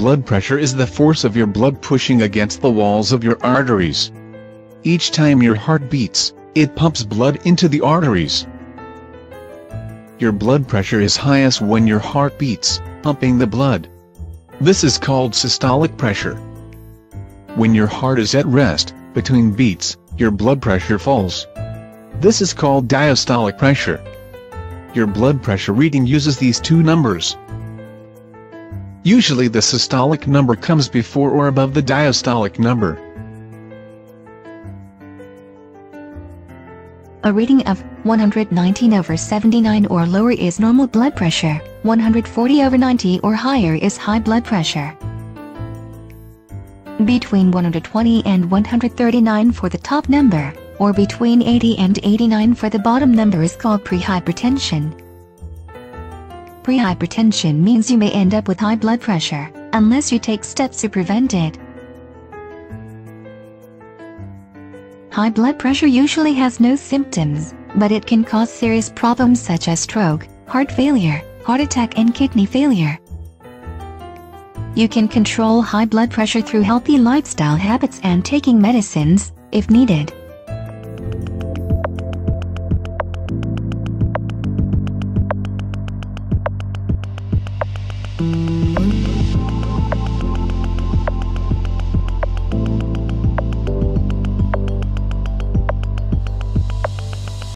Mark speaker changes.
Speaker 1: blood pressure is the force of your blood pushing against the walls of your arteries. Each time your heart beats, it pumps blood into the arteries. Your blood pressure is highest when your heart beats, pumping the blood. This is called systolic pressure. When your heart is at rest, between beats, your blood pressure falls. This is called diastolic pressure. Your blood pressure reading uses these two numbers. Usually the systolic number comes before or above the diastolic number.
Speaker 2: A reading of 119 over 79 or lower is normal blood pressure, 140 over 90 or higher is high blood pressure. Between 120 and 139 for the top number, or between 80 and 89 for the bottom number is called prehypertension. Prehypertension means you may end up with high blood pressure, unless you take steps to prevent it. High blood pressure usually has no symptoms, but it can cause serious problems such as stroke, heart failure, heart attack and kidney failure. You can control high blood pressure through healthy lifestyle habits and taking medicines, if needed.